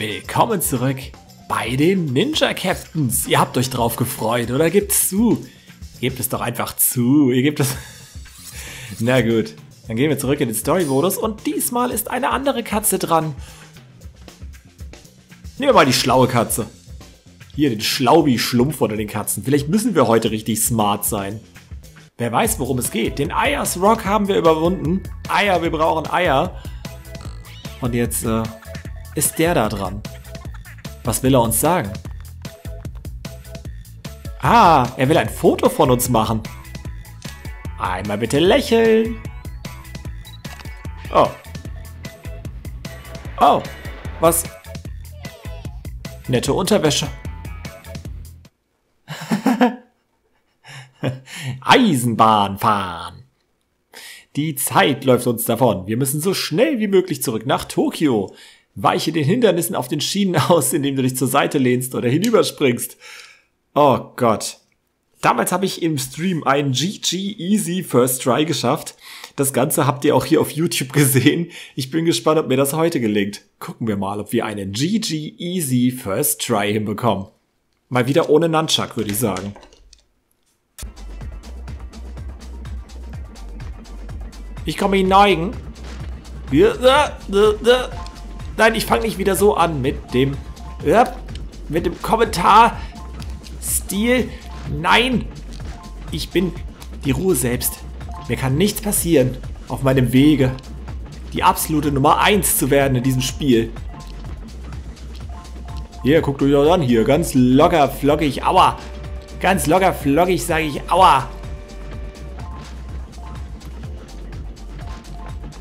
Willkommen zurück bei den Ninja Captains. Ihr habt euch drauf gefreut, oder? Gebt's zu. Gebt es doch einfach zu. Ihr gebt es... Na gut, dann gehen wir zurück in den Story-Modus und diesmal ist eine andere Katze dran. Nehmen wir mal die schlaue Katze. Hier, den Schlaubi-Schlumpf unter den Katzen. Vielleicht müssen wir heute richtig smart sein. Wer weiß, worum es geht. Den Eiers Rock haben wir überwunden. Eier, wir brauchen Eier. Und jetzt äh, ist der da dran. Was will er uns sagen? Ah, er will ein Foto von uns machen. Einmal bitte lächeln. Oh. Oh, was? Nette Unterwäsche. Eisenbahn fahren. Die Zeit läuft uns davon. Wir müssen so schnell wie möglich zurück nach Tokio. Weiche den Hindernissen auf den Schienen aus, indem du dich zur Seite lehnst oder hinüberspringst. Oh Gott. Damals habe ich im Stream einen GG Easy First Try geschafft. Das Ganze habt ihr auch hier auf YouTube gesehen. Ich bin gespannt, ob mir das heute gelingt. Gucken wir mal, ob wir einen GG Easy First Try hinbekommen. Mal wieder ohne Nunchuck, würde ich sagen. Ich komme ihn neigen. Nein, ich fange nicht wieder so an mit dem mit dem Kommentar Stil. Nein, ich bin die Ruhe selbst. Mir kann nichts passieren auf meinem Wege, die absolute Nummer 1 zu werden in diesem Spiel. Hier, guckt euch das an hier. Ganz locker, flockig, aua. Ganz locker, flockig, sage ich, aua.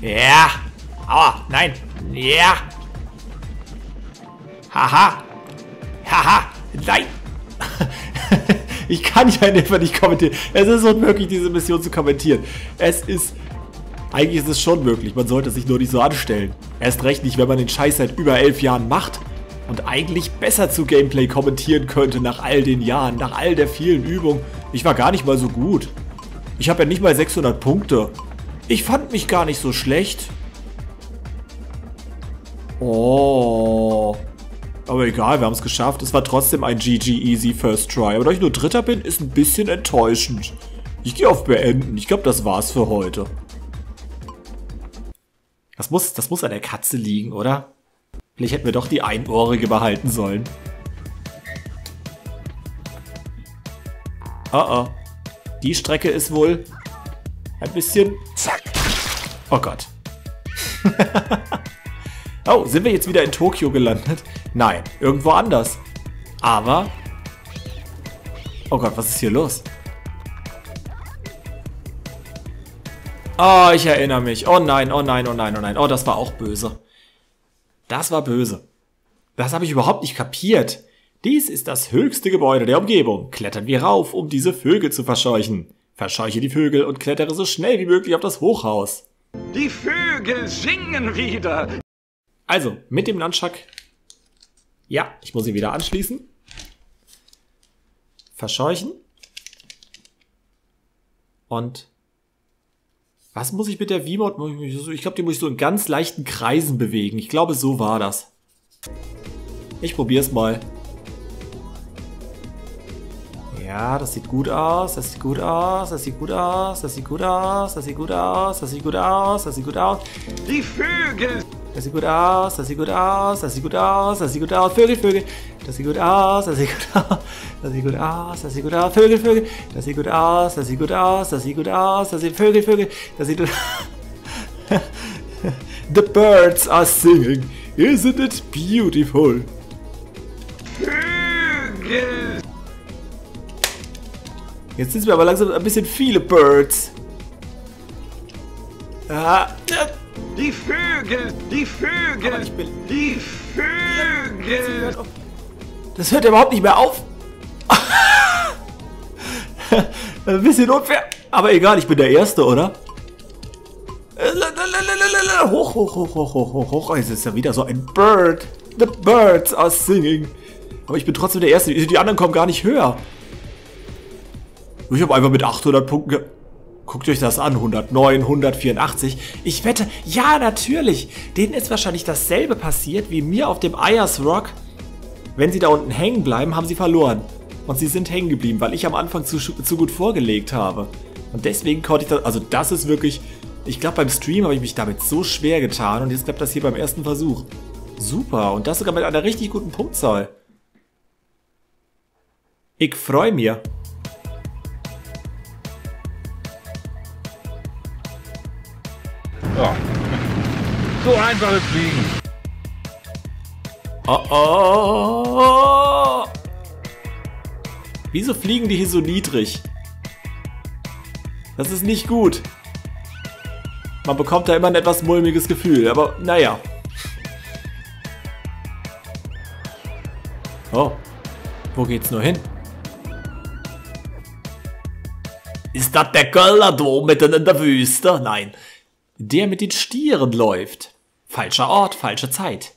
Ja. Aua, nein. Ja. Haha. Haha. Nein. ich kann ja einfach nicht kommentieren. Es ist unmöglich, diese Mission zu kommentieren. Es ist... Eigentlich ist es schon möglich. Man sollte sich nur nicht so anstellen. Erst recht nicht, wenn man den Scheiß seit über elf Jahren macht und eigentlich besser zu Gameplay kommentieren könnte nach all den Jahren, nach all der vielen Übungen. Ich war gar nicht mal so gut. Ich habe ja nicht mal 600 Punkte. Ich fand mich gar nicht so schlecht. Oh. Aber egal, wir haben es geschafft. Es war trotzdem ein GG Easy First Try. Aber da ich nur Dritter bin, ist ein bisschen enttäuschend. Ich gehe auf Beenden. Ich glaube, das war's für heute. Das muss, das muss an der Katze liegen, oder? Vielleicht hätten wir doch die Einohrige behalten sollen. Oh oh. Die Strecke ist wohl ein bisschen... Zack. Oh Gott. oh, sind wir jetzt wieder in Tokio gelandet? Nein, irgendwo anders. Aber... Oh Gott, was ist hier los? Oh, ich erinnere mich. Oh nein, oh nein, oh nein, oh nein. Oh, das war auch böse. Das war böse. Das habe ich überhaupt nicht kapiert. Dies ist das höchste Gebäude der Umgebung. Klettern wir rauf, um diese Vögel zu verscheuchen. Verscheuche die Vögel und klettere so schnell wie möglich auf das Hochhaus. Die Vögel singen wieder. Also, mit dem Nunchuck ja, ich muss ihn wieder anschließen. Verscheuchen. Und was muss ich mit der V-Mode? Ich glaube, die muss ich so in ganz leichten Kreisen bewegen. Ich glaube, so war das. Ich probiere es mal. Ja, das sieht gut aus, das sieht gut aus, das sieht gut aus, das sieht gut aus, das sieht gut aus, das sieht gut aus, das sieht gut aus. Die Vögel das sieht gut aus, das sieht gut aus, das sieht gut aus, das sieht gut aus. Vögel, Vögel. Das sieht gut aus, das sieht gut aus. Das sieht gut aus, das sieht gut aus. Vögel, Vögel. Das sieht gut aus, das sieht gut aus, das sieht gut aus. Das sieht Vögel, Vögel. Das sieht gut The birds are singing. Isn't it beautiful? Jetzt sind wir aber langsam ein bisschen viele Birds. Ah, die Vögel, die Vögel, Aber ich bin die Vögel. Das hört überhaupt nicht mehr auf. Ein bisschen unfair. Aber egal, ich bin der Erste, oder? Hoch, hoch, hoch, hoch, hoch, hoch, hoch. Es ist ja wieder so ein Bird. The birds are singing. Aber ich bin trotzdem der Erste. Die anderen kommen gar nicht höher. Ich habe einfach mit 800 Punkten... Guckt euch das an, 109, 184. Ich wette, ja, natürlich. Denen ist wahrscheinlich dasselbe passiert wie mir auf dem Ayers Rock. Wenn sie da unten hängen bleiben, haben sie verloren. Und sie sind hängen geblieben, weil ich am Anfang zu, zu gut vorgelegt habe. Und deswegen konnte ich das, also das ist wirklich, ich glaube beim Stream habe ich mich damit so schwer getan und jetzt klappt das hier beim ersten Versuch. Super, und das sogar mit einer richtig guten Punktzahl. Ich freue mich. Ja. So einfaches Fliegen. Oh oh. Wieso fliegen die hier so niedrig? Das ist nicht gut. Man bekommt da immer ein etwas mulmiges Gefühl, aber naja. Oh, wo geht's nur hin? Ist das der Göller da mitten in der Wüste? Nein, der mit den Stieren läuft. Falscher Ort, falsche Zeit.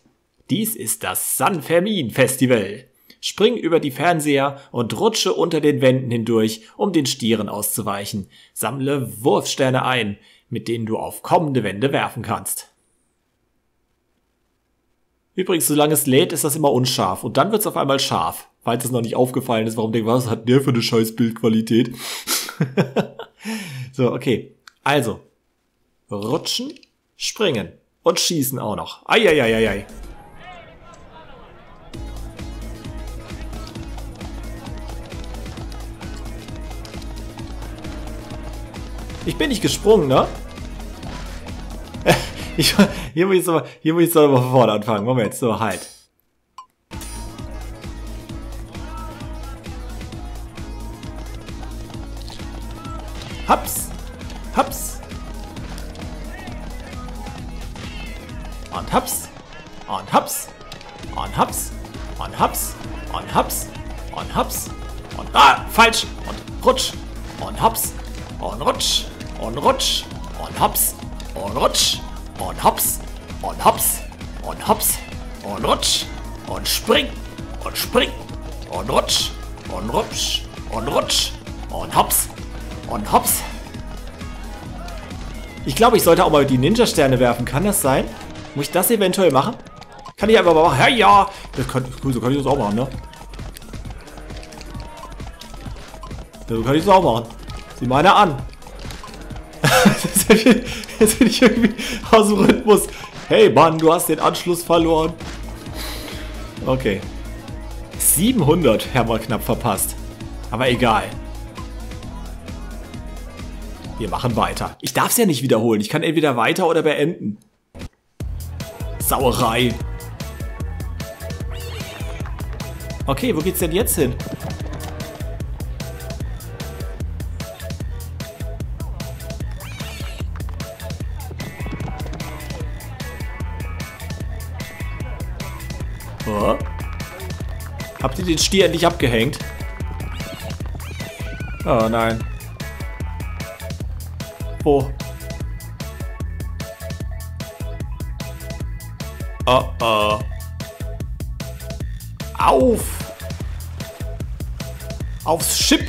Dies ist das San Fermin Festival. Spring über die Fernseher und rutsche unter den Wänden hindurch, um den Stieren auszuweichen. Sammle Wurfsterne ein, mit denen du auf kommende Wände werfen kannst. Übrigens, solange es lädt, ist das immer unscharf. Und dann wird es auf einmal scharf. Falls es noch nicht aufgefallen ist, warum denkt, was hat der für eine scheiß Bildqualität? so, okay. Also, rutschen, springen und schießen auch noch. Eieieiei. Ich bin nicht gesprungen, ne? Ich, hier muss ich so, hier muss ich so von vorne anfangen. Moment, so, halt. Ah, falsch! Und rutsch! Und haps! Und rutsch! Und rutsch! Und haps! Und rutsch! und hops und hops und hops und rutsch und spring und spring und rutsch und rutsch und rutsch und hops und hops. Ich glaube, ich sollte auch mal die Ninja-Sterne werfen. Kann das sein? Muss ich das eventuell machen? Kann ich einfach mal machen? Ja, ja. Das kann, so kann ich das auch machen, ne? So kann ich das auch machen. Sieh mal einer an. Jetzt bin ich irgendwie aus dem Rhythmus. Hey Mann, du hast den Anschluss verloren. Okay. 700 haben wir knapp verpasst. Aber egal. Wir machen weiter. Ich darf es ja nicht wiederholen. Ich kann entweder weiter oder beenden. Sauerei. Okay, wo geht's denn jetzt hin? Oh. Habt ihr den Stier endlich abgehängt? Oh nein. Wo? Oh oh. Auf! Aufs Schiff!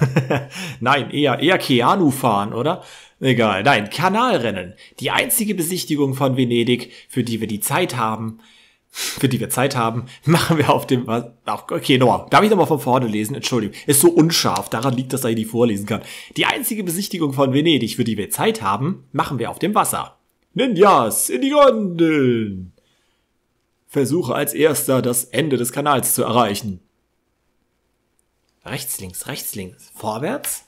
nein, eher, eher Keanu fahren, oder? Egal, nein, Kanalrennen. Die einzige Besichtigung von Venedig, für die wir die Zeit haben, für die wir Zeit haben, machen wir auf dem, okay, nochmal, darf ich nochmal von vorne lesen? Entschuldigung, ist so unscharf, daran liegt, dass ich nicht vorlesen kann. Die einzige Besichtigung von Venedig, für die wir Zeit haben, machen wir auf dem Wasser. Ninjas, in die Gondeln! Versuche als erster das Ende des Kanals zu erreichen. Rechts, links, rechts, links. Vorwärts?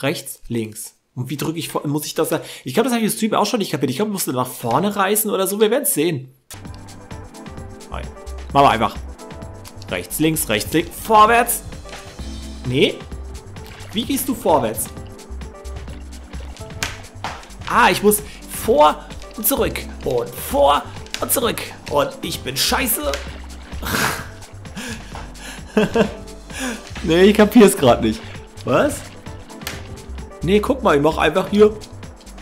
Rechts, links. Und wie drücke ich vor? Muss ich das da? Ich glaube, das habe ich im Stream auch schon nicht kapiert. Ich glaube, ich musste nach vorne reißen oder so. Wir werden es sehen. Nein. Machen wir einfach. Rechts, links, rechts, links. Vorwärts. Nee. Wie gehst du vorwärts? Ah, ich muss vor und zurück. Und vor und zurück. Und ich bin scheiße. nee, ich kapier's gerade nicht. Was? Nee, guck mal, ich mach einfach hier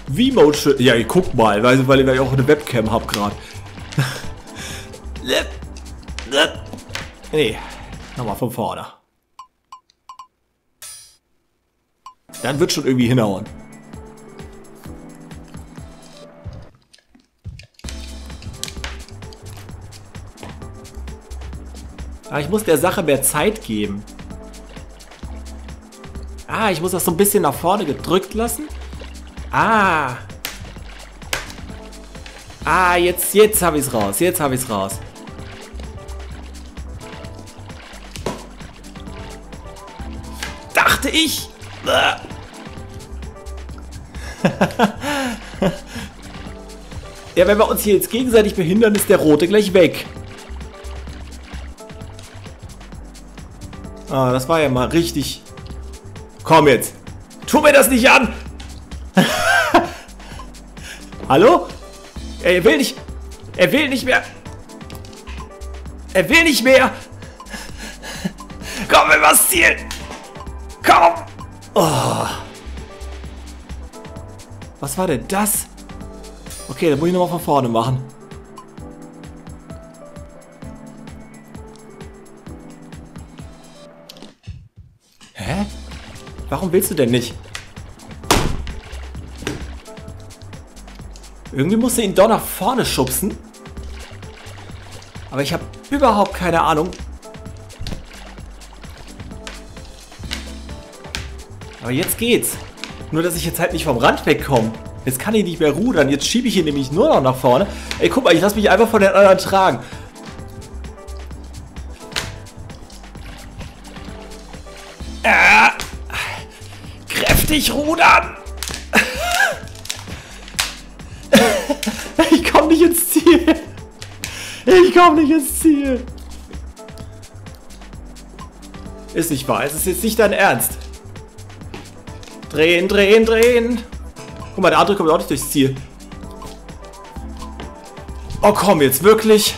V-Mode. Ja, ich guck mal, weil, weil ich auch eine Webcam hab gerade. nee, nochmal von vorne. Dann wird schon irgendwie hinhauen. Aber ich muss der Sache mehr Zeit geben. Ah, ich muss das so ein bisschen nach vorne gedrückt lassen. Ah. Ah, jetzt, jetzt habe ich es raus. Jetzt habe ich es raus. Dachte ich. ja, wenn wir uns hier jetzt gegenseitig behindern, ist der rote gleich weg. Ah, das war ja mal richtig. Komm jetzt. Tu mir das nicht an. Hallo? Er will nicht. Er will nicht mehr. Er will nicht mehr. Komm, was Ziel. Komm. Oh. Was war denn das? Okay, dann muss ich nochmal von vorne machen. Warum willst du denn nicht? Irgendwie musst du ihn doch nach vorne schubsen. Aber ich habe überhaupt keine Ahnung. Aber jetzt geht's. Nur, dass ich jetzt halt nicht vom Rand wegkomme. Jetzt kann ich nicht mehr rudern. Jetzt schiebe ich ihn nämlich nur noch nach vorne. Ey, guck mal, ich lasse mich einfach von den anderen tragen. Kräftig rudern. Ich komme nicht ins Ziel. Ich komme nicht ins Ziel. Ist nicht wahr. Es ist jetzt nicht dein Ernst. Drehen, drehen, drehen. Guck mal, der andere kommt auch nicht durchs Ziel. Oh, komm jetzt, wirklich?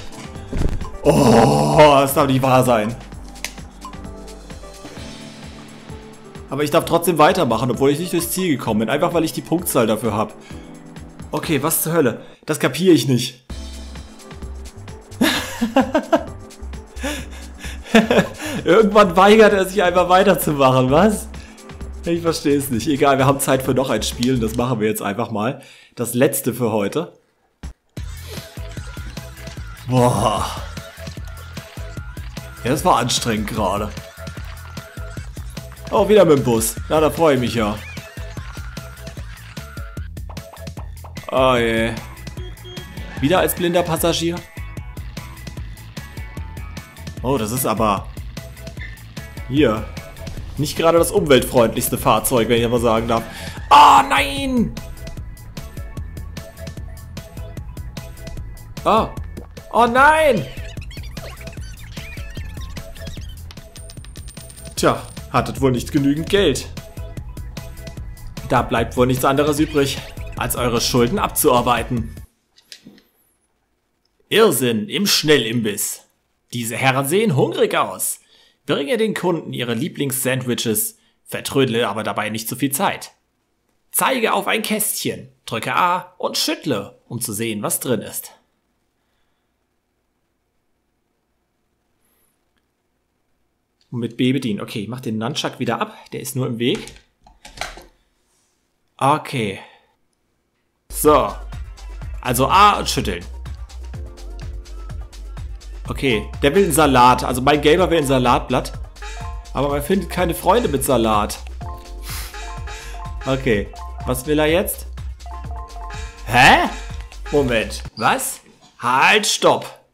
Oh, das darf nicht wahr sein. Aber ich darf trotzdem weitermachen, obwohl ich nicht durchs Ziel gekommen bin. Einfach, weil ich die Punktzahl dafür habe. Okay, was zur Hölle? Das kapiere ich nicht. Irgendwann weigert er sich einfach weiterzumachen, was? Ich verstehe es nicht. Egal, wir haben Zeit für noch ein Spiel. Das machen wir jetzt einfach mal. Das letzte für heute. Boah. Ja, das war anstrengend gerade. Oh, wieder mit dem Bus. Na, da freue ich mich ja. Oh je. Wieder als blinder Passagier? Oh, das ist aber... Hier. Nicht gerade das umweltfreundlichste Fahrzeug, wenn ich aber sagen darf. Oh, nein! Oh. Oh nein! Tja, hattet wohl nicht genügend Geld. Da bleibt wohl nichts anderes übrig, als eure Schulden abzuarbeiten. Irrsinn im Schnellimbiss. Diese Herren sehen hungrig aus. Bringe den Kunden ihre Lieblingssandwiches, vertrödle aber dabei nicht zu viel Zeit. Zeige auf ein Kästchen, drücke A und schüttle, um zu sehen, was drin ist. Und mit B bedienen. Okay, ich mach den Nunchuck wieder ab, der ist nur im Weg. Okay. So. Also A und schütteln. Okay, der will einen Salat. Also mein Gamer will ein Salatblatt. Aber man findet keine Freunde mit Salat. Okay, was will er jetzt? Hä? Moment, was? Halt, stopp.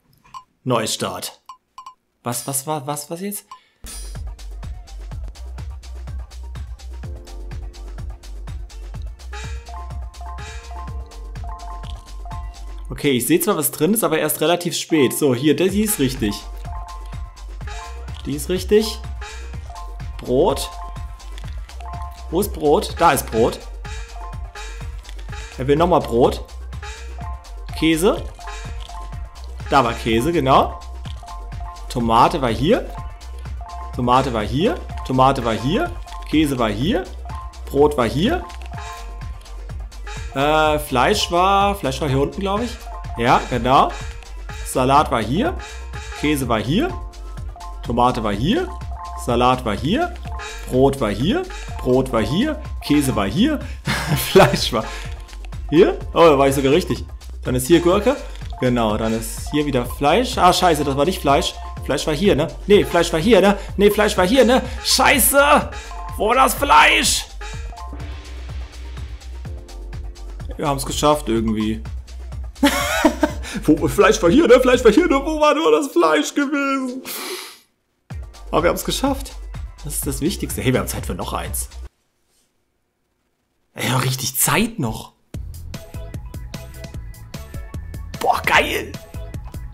Neustart. Was, was, was, was, was jetzt? Okay, ich sehe zwar, was drin ist, aber erst relativ spät. So, hier, die ist richtig. Die ist richtig. Brot. Wo ist Brot? Da ist Brot. Er will nochmal Brot. Käse. Da war Käse, genau. Tomate war hier. Tomate war hier. Tomate war hier. Käse war hier. Brot war hier. Äh, Fleisch war... Fleisch war hier unten, glaube ich. Ja, genau. Salat war hier. Käse war hier. Tomate war hier. Salat war hier. Brot war hier, Brot war hier, Käse war hier, Fleisch war hier. Oh, da war ich sogar richtig. Dann ist hier Gurke. Genau, dann ist hier wieder Fleisch. Ah, scheiße, das war nicht Fleisch. Fleisch war hier, ne? Nee, Fleisch war hier, ne? Nee, Fleisch war hier, ne? Scheiße! Wo das Fleisch? Wir haben es geschafft irgendwie. Wo, Fleisch war hier, ne? Fleisch war hier, ne? Wo war nur das Fleisch gewesen? Aber wir haben es geschafft. Das ist das Wichtigste. Hey, wir haben Zeit für noch eins. Ja, richtig Zeit noch. Boah, geil.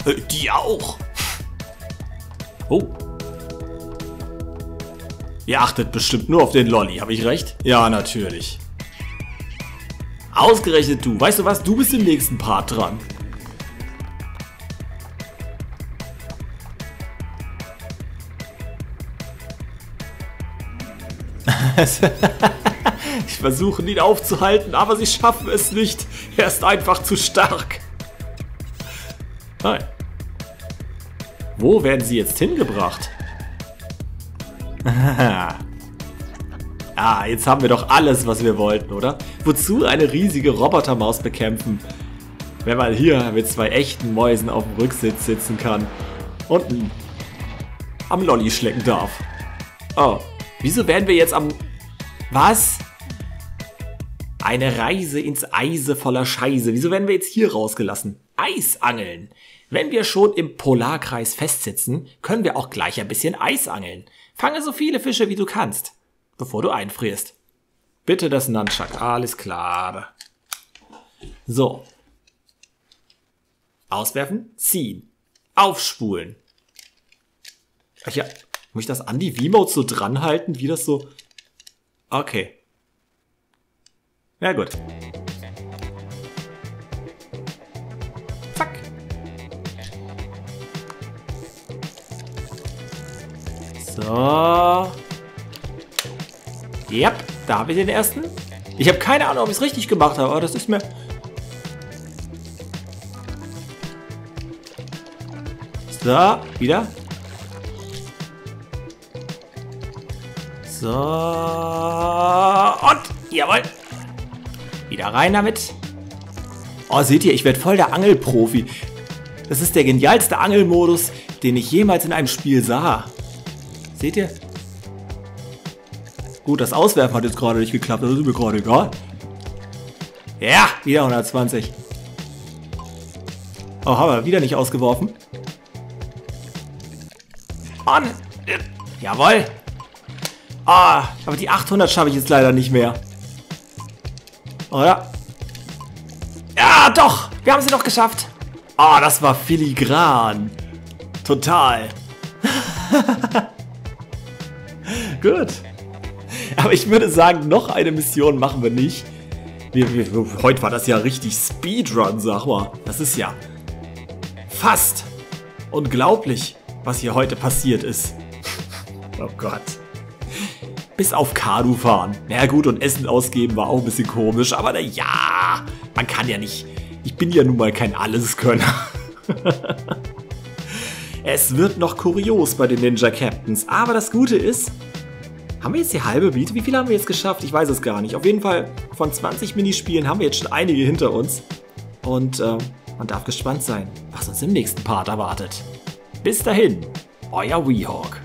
Äh, die auch. Oh. Ihr achtet bestimmt nur auf den Lolly, habe ich recht? Ja, natürlich. Ausgerechnet du. Weißt du was? Du bist im nächsten Part dran. ich versuche ihn aufzuhalten, aber sie schaffen es nicht. Er ist einfach zu stark. Nein. Wo werden sie jetzt hingebracht? ah, jetzt haben wir doch alles, was wir wollten, oder? Wozu eine riesige Robotermaus bekämpfen? Wenn man hier mit zwei echten Mäusen auf dem Rücksitz sitzen kann und am Lolli schlecken darf. Oh, wieso werden wir jetzt am... Was? Eine Reise ins Eise voller Scheiße. Wieso werden wir jetzt hier rausgelassen? Eisangeln. Wenn wir schon im Polarkreis festsitzen, können wir auch gleich ein bisschen Eis angeln. Fange so viele Fische wie du kannst, bevor du einfrierst. Bitte das Nunchuck, alles klar. So. Auswerfen, ziehen, aufspulen. Ach ja, muss ich das an die V-Mode so dranhalten, wie das so... Okay. Ja gut. So. Yep, da habe ich den ersten. Ich habe keine Ahnung, ob ich es richtig gemacht habe, aber das ist mir... So, wieder. So. Und, jawohl. Wieder rein damit. Oh, seht ihr, ich werde voll der Angelprofi. Das ist der genialste Angelmodus, den ich jemals in einem Spiel sah. Seht ihr? Gut, das Auswerfen hat jetzt gerade nicht geklappt, das ist mir gerade egal. Ja, wieder 120. Oh, haben wir wieder nicht ausgeworfen. Mann! Jawohl! Ah, aber die 800 schaffe ich jetzt leider nicht mehr. Oder? Ja, doch! Wir haben sie doch geschafft! Ah, oh, das war filigran. Total. Gut. Aber ich würde sagen, noch eine Mission machen wir nicht. Wir, wir, heute war das ja richtig Speedrun, sag mal. Das ist ja fast unglaublich, was hier heute passiert ist. Oh Gott. Bis auf Kanu fahren. Na gut, und Essen ausgeben war auch ein bisschen komisch, aber na ja, man kann ja nicht. Ich bin ja nun mal kein Alleskönner. es wird noch kurios bei den Ninja Captains, aber das Gute ist, haben wir jetzt die halbe Beat? Wie viel haben wir jetzt geschafft? Ich weiß es gar nicht. Auf jeden Fall von 20 Minispielen haben wir jetzt schon einige hinter uns. Und äh, man darf gespannt sein, was uns im nächsten Part erwartet. Bis dahin, euer Weehawk.